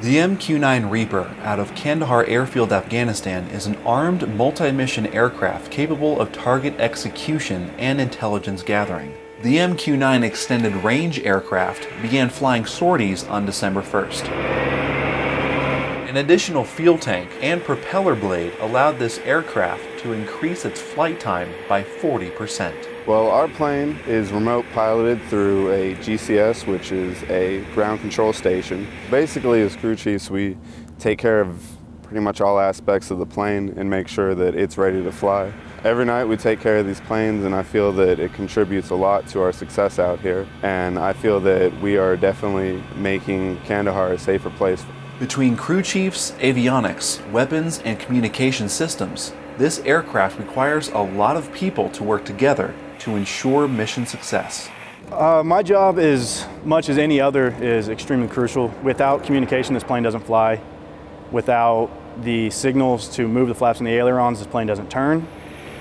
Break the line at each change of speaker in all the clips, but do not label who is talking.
The MQ-9 Reaper out of Kandahar Airfield, Afghanistan is an armed multi-mission aircraft capable of target execution and intelligence gathering. The MQ-9 extended range aircraft began flying sorties on December 1st. An additional fuel tank and propeller blade allowed this aircraft to increase its flight time by 40%.
Well, our plane is remote piloted through a GCS, which is a ground control station. Basically, as crew chiefs, we take care of pretty much all aspects of the plane and make sure that it's ready to fly. Every night we take care of these planes and I feel that it contributes a lot to our success out here and I feel that we are definitely making Kandahar a safer place.
Between crew chiefs, avionics, weapons, and communication systems, this aircraft requires a lot of people to work together to ensure mission success?
Uh, my job, as much as any other, is extremely crucial. Without communication, this plane doesn't fly. Without the signals to move the flaps and the ailerons, this plane doesn't turn.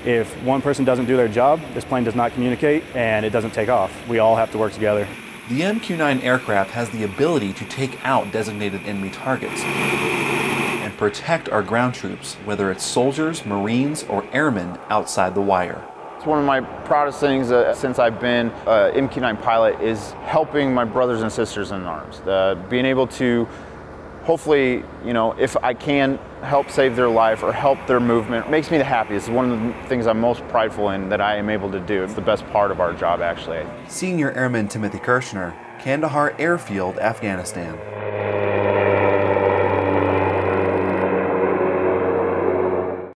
If one person doesn't do their job, this plane does not communicate and it doesn't take off. We all have to work together.
The MQ-9 aircraft has the ability to take out designated enemy targets and protect our ground troops, whether it's soldiers, marines, or airmen outside the wire.
It's one of my proudest things uh, since I've been uh, MQ-9 pilot is helping my brothers and sisters in arms. Being able to hopefully, you know, if I can help save their life or help their movement, makes me the happiest. It's one of the things I'm most prideful in that I am able to do. It's the best part of our job, actually.
Senior Airman Timothy Kirchner, Kandahar Airfield, Afghanistan.